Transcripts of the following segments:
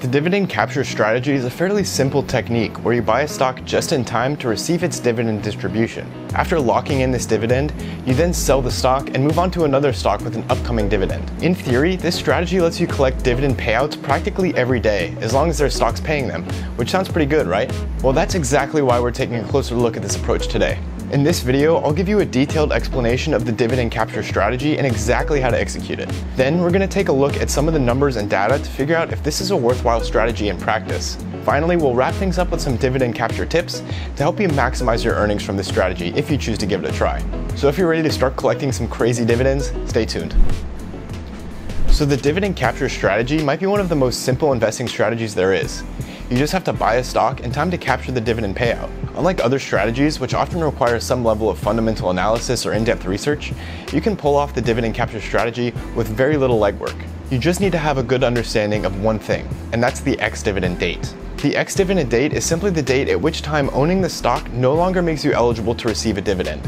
The dividend capture strategy is a fairly simple technique where you buy a stock just in time to receive its dividend distribution. After locking in this dividend, you then sell the stock and move on to another stock with an upcoming dividend. In theory, this strategy lets you collect dividend payouts practically every day, as long as there's stocks paying them, which sounds pretty good, right? Well, that's exactly why we're taking a closer look at this approach today. In this video, I'll give you a detailed explanation of the dividend capture strategy and exactly how to execute it. Then we're going to take a look at some of the numbers and data to figure out if this is a worthwhile strategy in practice. Finally, we'll wrap things up with some dividend capture tips to help you maximize your earnings from this strategy if you choose to give it a try. So if you're ready to start collecting some crazy dividends, stay tuned. So the dividend capture strategy might be one of the most simple investing strategies there is. You just have to buy a stock in time to capture the dividend payout. Unlike other strategies, which often require some level of fundamental analysis or in-depth research, you can pull off the dividend capture strategy with very little legwork. You just need to have a good understanding of one thing, and that's the ex-dividend date. The ex-dividend date is simply the date at which time owning the stock no longer makes you eligible to receive a dividend.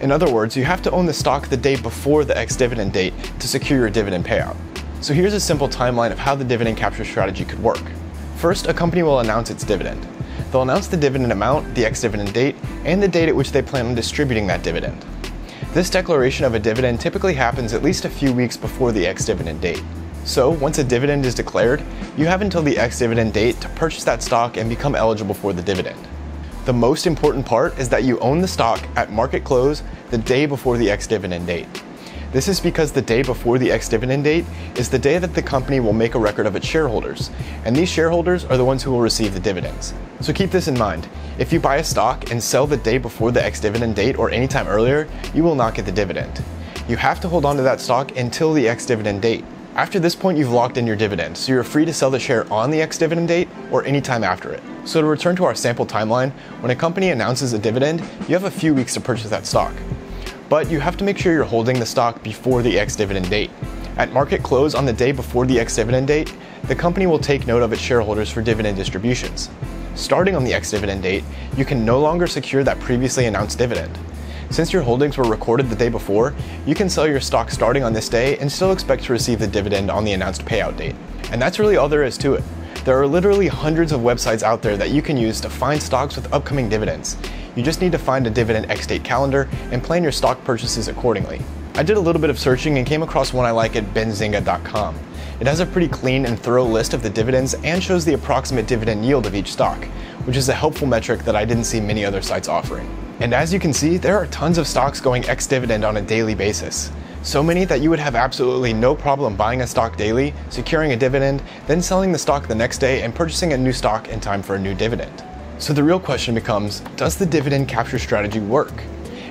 In other words, you have to own the stock the day before the ex-dividend date to secure your dividend payout. So here's a simple timeline of how the dividend capture strategy could work. First, a company will announce its dividend. They'll announce the dividend amount, the ex-dividend date, and the date at which they plan on distributing that dividend. This declaration of a dividend typically happens at least a few weeks before the ex-dividend date. So, once a dividend is declared, you have until the ex-dividend date to purchase that stock and become eligible for the dividend. The most important part is that you own the stock at market close the day before the ex-dividend date. This is because the day before the ex-dividend date is the day that the company will make a record of its shareholders, and these shareholders are the ones who will receive the dividends. So keep this in mind. If you buy a stock and sell the day before the ex-dividend date or anytime earlier, you will not get the dividend. You have to hold on to that stock until the ex-dividend date. After this point, you've locked in your dividend, so you're free to sell the share on the ex-dividend date or anytime after it. So to return to our sample timeline, when a company announces a dividend, you have a few weeks to purchase that stock but you have to make sure you're holding the stock before the ex-dividend date. At market close on the day before the ex-dividend date, the company will take note of its shareholders for dividend distributions. Starting on the ex-dividend date, you can no longer secure that previously announced dividend. Since your holdings were recorded the day before, you can sell your stock starting on this day and still expect to receive the dividend on the announced payout date. And that's really all there is to it. There are literally hundreds of websites out there that you can use to find stocks with upcoming dividends. You just need to find a dividend ex-date calendar and plan your stock purchases accordingly. I did a little bit of searching and came across one I like at benzinga.com. It has a pretty clean and thorough list of the dividends and shows the approximate dividend yield of each stock, which is a helpful metric that I didn't see many other sites offering. And as you can see, there are tons of stocks going ex-dividend on a daily basis. So many that you would have absolutely no problem buying a stock daily, securing a dividend, then selling the stock the next day and purchasing a new stock in time for a new dividend. So the real question becomes, does the dividend capture strategy work?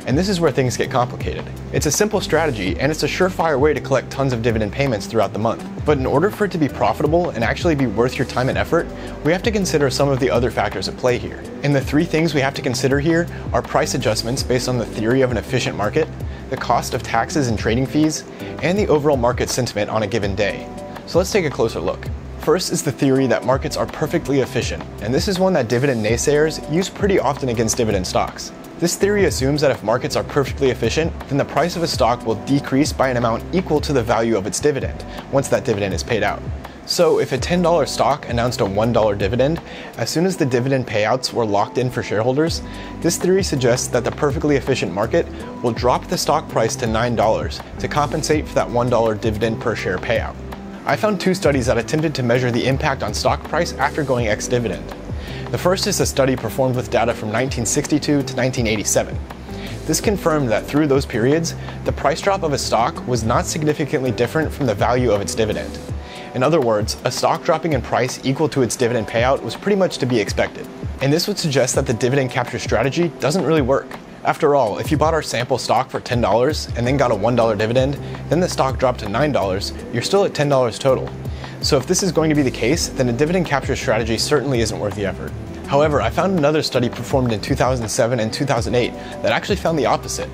And this is where things get complicated. It's a simple strategy, and it's a surefire way to collect tons of dividend payments throughout the month. But in order for it to be profitable and actually be worth your time and effort, we have to consider some of the other factors at play here. And the three things we have to consider here are price adjustments based on the theory of an efficient market, the cost of taxes and trading fees, and the overall market sentiment on a given day. So let's take a closer look. First is the theory that markets are perfectly efficient, and this is one that dividend naysayers use pretty often against dividend stocks. This theory assumes that if markets are perfectly efficient, then the price of a stock will decrease by an amount equal to the value of its dividend, once that dividend is paid out. So if a $10 stock announced a $1 dividend, as soon as the dividend payouts were locked in for shareholders, this theory suggests that the perfectly efficient market will drop the stock price to $9 to compensate for that $1 dividend per share payout. I found two studies that attempted to measure the impact on stock price after going ex-dividend. The first is a study performed with data from 1962 to 1987. This confirmed that through those periods, the price drop of a stock was not significantly different from the value of its dividend. In other words, a stock dropping in price equal to its dividend payout was pretty much to be expected. And this would suggest that the dividend capture strategy doesn't really work. After all, if you bought our sample stock for $10 and then got a $1 dividend, then the stock dropped to $9, you're still at $10 total. So if this is going to be the case, then a dividend capture strategy certainly isn't worth the effort. However, I found another study performed in 2007 and 2008 that actually found the opposite.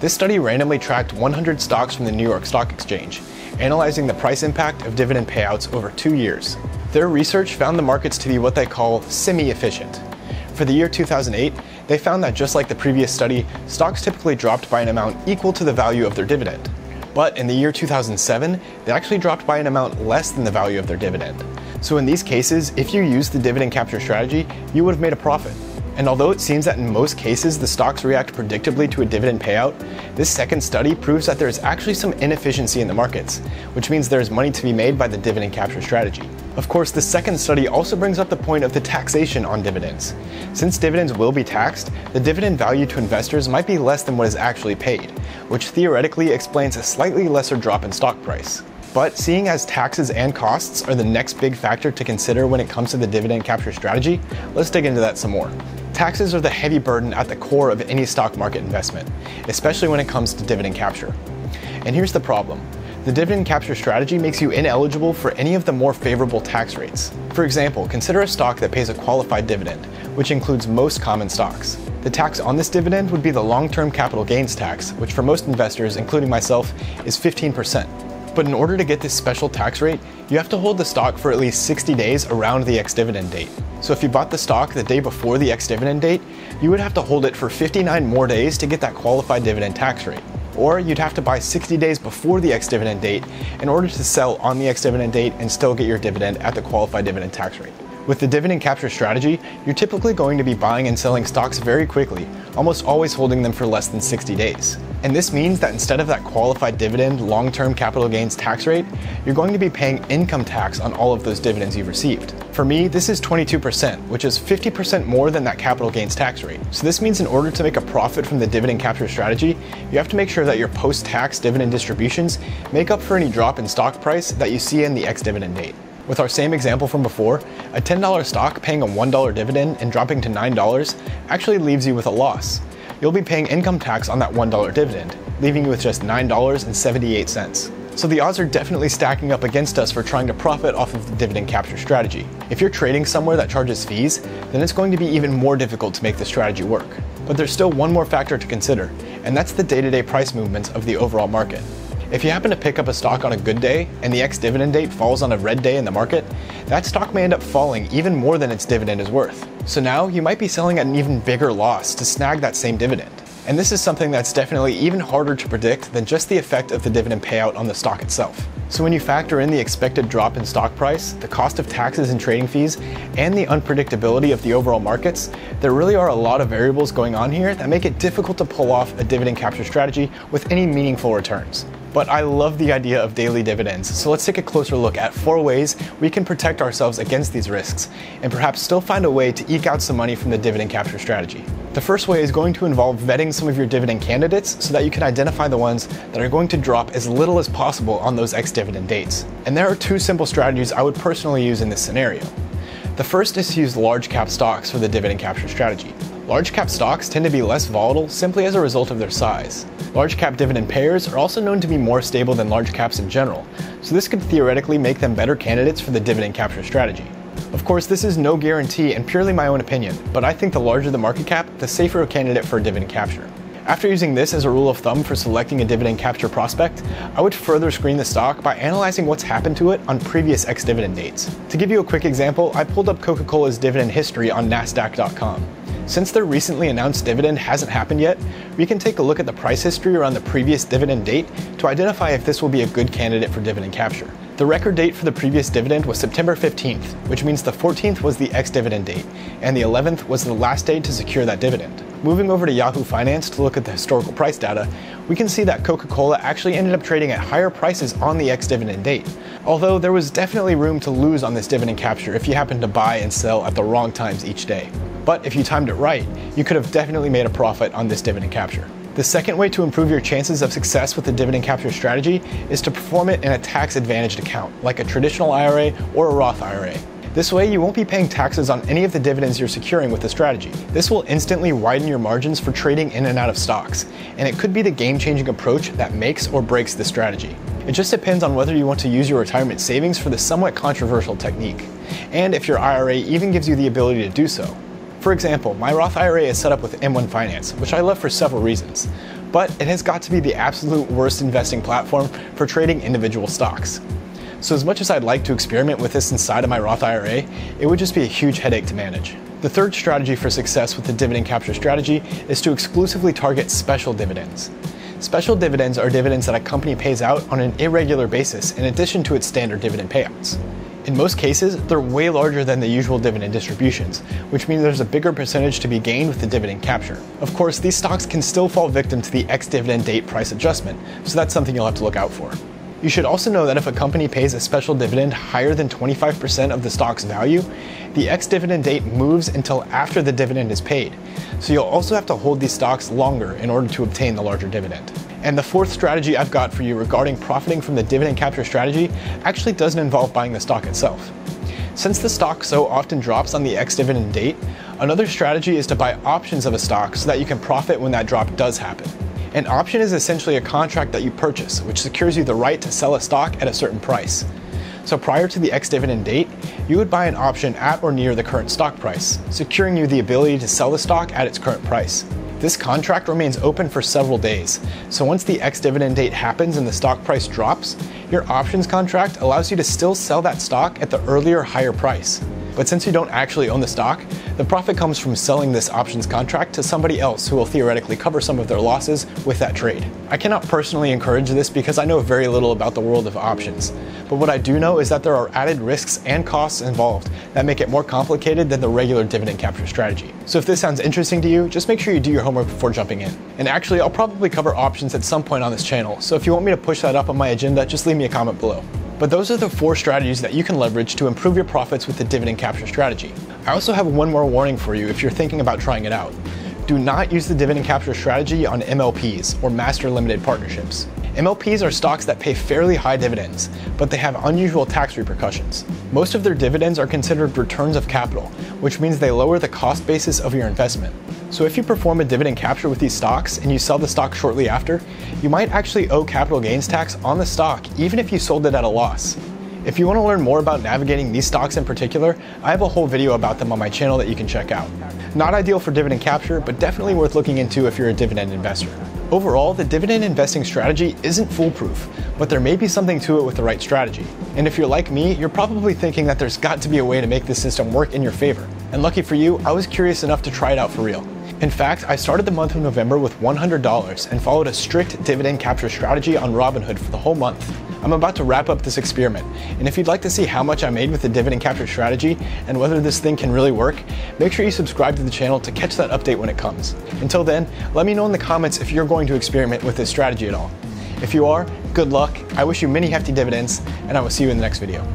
This study randomly tracked 100 stocks from the New York Stock Exchange, analyzing the price impact of dividend payouts over two years. Their research found the markets to be what they call semi-efficient. For the year 2008, they found that just like the previous study, stocks typically dropped by an amount equal to the value of their dividend. But in the year 2007, they actually dropped by an amount less than the value of their dividend. So in these cases, if you use the dividend capture strategy, you would have made a profit. And although it seems that in most cases the stocks react predictably to a dividend payout, this second study proves that there is actually some inefficiency in the markets, which means there is money to be made by the dividend capture strategy. Of course, the second study also brings up the point of the taxation on dividends. Since dividends will be taxed, the dividend value to investors might be less than what is actually paid, which theoretically explains a slightly lesser drop in stock price. But seeing as taxes and costs are the next big factor to consider when it comes to the dividend capture strategy, let's dig into that some more. Taxes are the heavy burden at the core of any stock market investment, especially when it comes to dividend capture. And here's the problem. The dividend capture strategy makes you ineligible for any of the more favorable tax rates. For example, consider a stock that pays a qualified dividend, which includes most common stocks. The tax on this dividend would be the long-term capital gains tax, which for most investors, including myself, is 15%. But in order to get this special tax rate, you have to hold the stock for at least 60 days around the ex-dividend date. So if you bought the stock the day before the ex-dividend date, you would have to hold it for 59 more days to get that qualified dividend tax rate. Or you'd have to buy 60 days before the ex-dividend date in order to sell on the ex-dividend date and still get your dividend at the qualified dividend tax rate. With the dividend capture strategy, you're typically going to be buying and selling stocks very quickly, almost always holding them for less than 60 days. And this means that instead of that qualified dividend long-term capital gains tax rate, you're going to be paying income tax on all of those dividends you've received. For me, this is 22%, which is 50% more than that capital gains tax rate. So this means in order to make a profit from the dividend capture strategy, you have to make sure that your post-tax dividend distributions make up for any drop in stock price that you see in the ex-dividend date. With our same example from before, a $10 stock paying a $1 dividend and dropping to $9 actually leaves you with a loss. You'll be paying income tax on that $1 dividend, leaving you with just $9.78. So the odds are definitely stacking up against us for trying to profit off of the dividend capture strategy. If you're trading somewhere that charges fees, then it's going to be even more difficult to make the strategy work. But there's still one more factor to consider, and that's the day-to-day -day price movements of the overall market. If you happen to pick up a stock on a good day and the ex dividend date falls on a red day in the market, that stock may end up falling even more than its dividend is worth. So now you might be selling at an even bigger loss to snag that same dividend. And this is something that's definitely even harder to predict than just the effect of the dividend payout on the stock itself. So when you factor in the expected drop in stock price, the cost of taxes and trading fees, and the unpredictability of the overall markets, there really are a lot of variables going on here that make it difficult to pull off a dividend capture strategy with any meaningful returns but I love the idea of daily dividends. So let's take a closer look at four ways we can protect ourselves against these risks and perhaps still find a way to eke out some money from the dividend capture strategy. The first way is going to involve vetting some of your dividend candidates so that you can identify the ones that are going to drop as little as possible on those ex-dividend dates. And there are two simple strategies I would personally use in this scenario. The first is to use large cap stocks for the dividend capture strategy. Large cap stocks tend to be less volatile simply as a result of their size. Large cap dividend payers are also known to be more stable than large caps in general, so this could theoretically make them better candidates for the dividend capture strategy. Of course, this is no guarantee and purely my own opinion, but I think the larger the market cap, the safer a candidate for dividend capture. After using this as a rule of thumb for selecting a dividend capture prospect, I would further screen the stock by analyzing what's happened to it on previous ex-dividend dates. To give you a quick example, I pulled up Coca-Cola's dividend history on nasdaq.com. Since their recently announced dividend hasn't happened yet, we can take a look at the price history around the previous dividend date to identify if this will be a good candidate for dividend capture. The record date for the previous dividend was September 15th, which means the 14th was the ex-dividend date, and the 11th was the last day to secure that dividend. Moving over to Yahoo Finance to look at the historical price data, we can see that Coca-Cola actually ended up trading at higher prices on the ex-dividend date. Although there was definitely room to lose on this dividend capture if you happened to buy and sell at the wrong times each day. But if you timed it right, you could have definitely made a profit on this dividend capture. The second way to improve your chances of success with the dividend capture strategy is to perform it in a tax advantaged account, like a traditional IRA or a Roth IRA. This way, you won't be paying taxes on any of the dividends you're securing with the strategy. This will instantly widen your margins for trading in and out of stocks, and it could be the game changing approach that makes or breaks the strategy. It just depends on whether you want to use your retirement savings for this somewhat controversial technique, and if your IRA even gives you the ability to do so. For example, my Roth IRA is set up with M1 Finance, which I love for several reasons, but it has got to be the absolute worst investing platform for trading individual stocks. So as much as I'd like to experiment with this inside of my Roth IRA, it would just be a huge headache to manage. The third strategy for success with the dividend capture strategy is to exclusively target special dividends. Special dividends are dividends that a company pays out on an irregular basis in addition to its standard dividend payouts. In most cases, they're way larger than the usual dividend distributions, which means there's a bigger percentage to be gained with the dividend capture. Of course, these stocks can still fall victim to the ex-dividend date price adjustment, so that's something you'll have to look out for. You should also know that if a company pays a special dividend higher than 25% of the stock's value, the ex-dividend date moves until after the dividend is paid. So you'll also have to hold these stocks longer in order to obtain the larger dividend. And the fourth strategy I've got for you regarding profiting from the dividend capture strategy actually doesn't involve buying the stock itself. Since the stock so often drops on the ex-dividend date, another strategy is to buy options of a stock so that you can profit when that drop does happen. An option is essentially a contract that you purchase, which secures you the right to sell a stock at a certain price. So prior to the ex-dividend date, you would buy an option at or near the current stock price, securing you the ability to sell the stock at its current price. This contract remains open for several days, so once the ex-dividend date happens and the stock price drops, your options contract allows you to still sell that stock at the earlier higher price. But since you don't actually own the stock, the profit comes from selling this options contract to somebody else who will theoretically cover some of their losses with that trade. I cannot personally encourage this because I know very little about the world of options, but what I do know is that there are added risks and costs involved that make it more complicated than the regular dividend capture strategy. So if this sounds interesting to you, just make sure you do your homework before jumping in. And actually, I'll probably cover options at some point on this channel, so if you want me to push that up on my agenda, just leave me a comment below. But those are the four strategies that you can leverage to improve your profits with the dividend capture strategy. I also have one more warning for you if you're thinking about trying it out. Do not use the dividend capture strategy on MLPs or master limited partnerships. MLPs are stocks that pay fairly high dividends, but they have unusual tax repercussions. Most of their dividends are considered returns of capital, which means they lower the cost basis of your investment. So if you perform a dividend capture with these stocks and you sell the stock shortly after, you might actually owe capital gains tax on the stock even if you sold it at a loss. If you want to learn more about navigating these stocks in particular, I have a whole video about them on my channel that you can check out. Not ideal for dividend capture, but definitely worth looking into if you're a dividend investor. Overall, the dividend investing strategy isn't foolproof, but there may be something to it with the right strategy. And if you're like me, you're probably thinking that there's got to be a way to make this system work in your favor. And lucky for you, I was curious enough to try it out for real. In fact, I started the month of November with $100 and followed a strict dividend capture strategy on Robinhood for the whole month. I'm about to wrap up this experiment, and if you'd like to see how much I made with the dividend capture strategy and whether this thing can really work, make sure you subscribe to the channel to catch that update when it comes. Until then, let me know in the comments if you're going to experiment with this strategy at all. If you are, good luck, I wish you many hefty dividends, and I will see you in the next video.